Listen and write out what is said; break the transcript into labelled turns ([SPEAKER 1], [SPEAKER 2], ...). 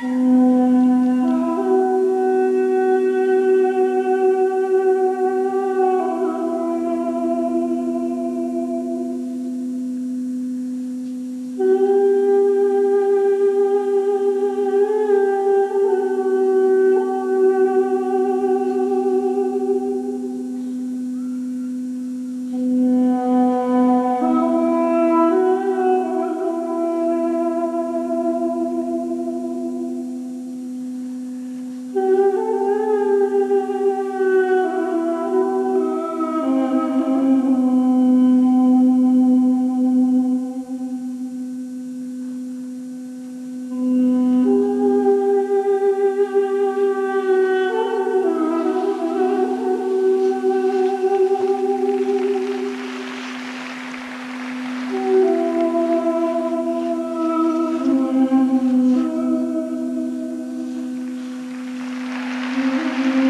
[SPEAKER 1] Música you.